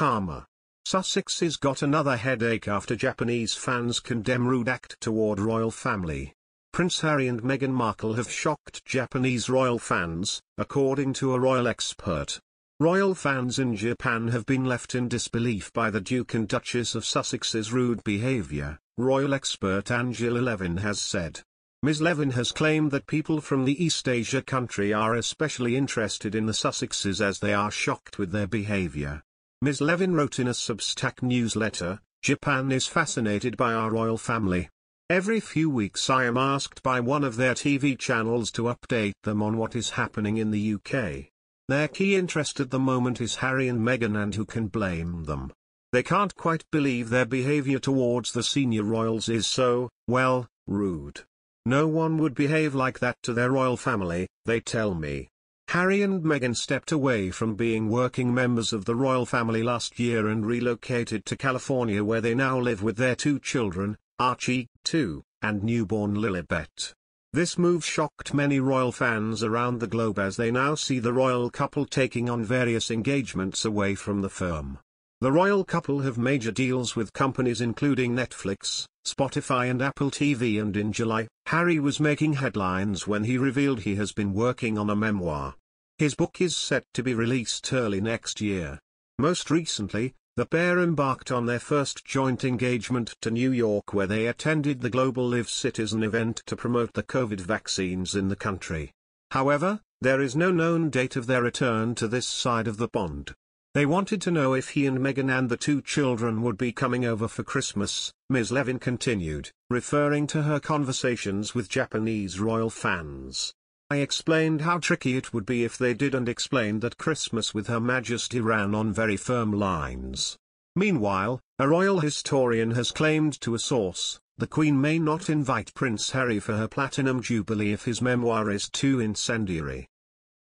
karma. Sussexes got another headache after Japanese fans condemn rude act toward royal family. Prince Harry and Meghan Markle have shocked Japanese royal fans, according to a royal expert. Royal fans in Japan have been left in disbelief by the Duke and Duchess of Sussex's rude behavior, royal expert Angela Levin has said. Ms. Levin has claimed that people from the East Asia country are especially interested in the Sussexes as they are shocked with their behavior. Ms. Levin wrote in a Substack newsletter, Japan is fascinated by our royal family. Every few weeks I am asked by one of their TV channels to update them on what is happening in the UK. Their key interest at the moment is Harry and Meghan and who can blame them. They can't quite believe their behavior towards the senior royals is so, well, rude. No one would behave like that to their royal family, they tell me. Harry and Meghan stepped away from being working members of the royal family last year and relocated to California where they now live with their two children, Archie, 2, and newborn Lilibet. This move shocked many royal fans around the globe as they now see the royal couple taking on various engagements away from the firm. The royal couple have major deals with companies including Netflix, Spotify and Apple TV and in July, Harry was making headlines when he revealed he has been working on a memoir. His book is set to be released early next year. Most recently, the pair embarked on their first joint engagement to New York where they attended the Global Live Citizen event to promote the COVID vaccines in the country. However, there is no known date of their return to this side of the pond. They wanted to know if he and Meghan and the two children would be coming over for Christmas, Ms. Levin continued, referring to her conversations with Japanese royal fans. I explained how tricky it would be if they did and explained that Christmas with Her Majesty ran on very firm lines. Meanwhile, a royal historian has claimed to a source, the Queen may not invite Prince Harry for her Platinum Jubilee if his memoir is too incendiary.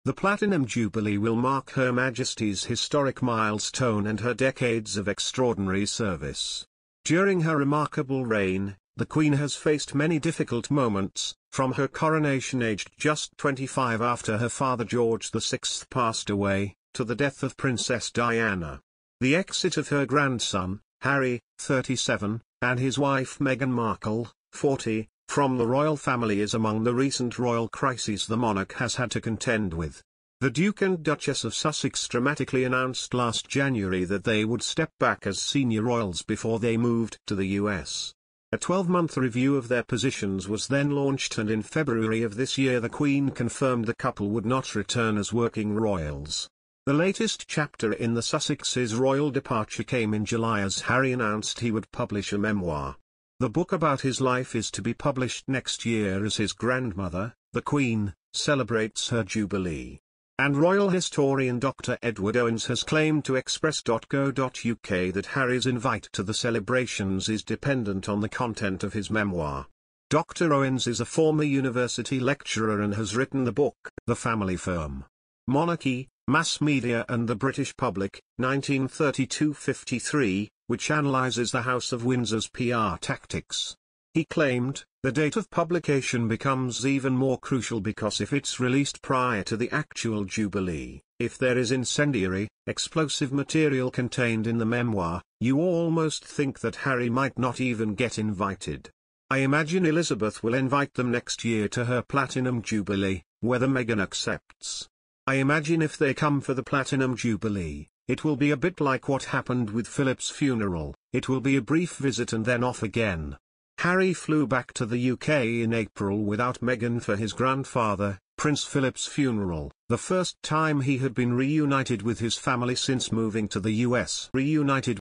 The Platinum Jubilee will mark Her Majesty's historic milestone and her decades of extraordinary service. During her remarkable reign, the Queen has faced many difficult moments, from her coronation aged just 25 after her father George VI passed away, to the death of Princess Diana. The exit of her grandson, Harry, 37, and his wife Meghan Markle, 40, from the royal family is among the recent royal crises the monarch has had to contend with. The Duke and Duchess of Sussex dramatically announced last January that they would step back as senior royals before they moved to the US. A 12-month review of their positions was then launched and in February of this year the Queen confirmed the couple would not return as working royals. The latest chapter in the Sussex's royal departure came in July as Harry announced he would publish a memoir. The book about his life is to be published next year as his grandmother, the Queen, celebrates her jubilee. And royal historian Dr. Edward Owens has claimed to Express.co.uk that Harry's invite to the celebrations is dependent on the content of his memoir. Dr. Owens is a former university lecturer and has written the book, The Family Firm. Monarchy, Mass Media and the British Public, 1932-53, which analyzes the House of Windsor's PR tactics. He claimed, the date of publication becomes even more crucial because if it's released prior to the actual Jubilee, if there is incendiary, explosive material contained in the memoir, you almost think that Harry might not even get invited. I imagine Elizabeth will invite them next year to her Platinum Jubilee, whether Meghan accepts. I imagine if they come for the Platinum Jubilee, it will be a bit like what happened with Philip's funeral, it will be a brief visit and then off again. Harry flew back to the UK in April without Meghan for his grandfather, Prince Philip's funeral, the first time he had been reunited with his family since moving to the US. Reunited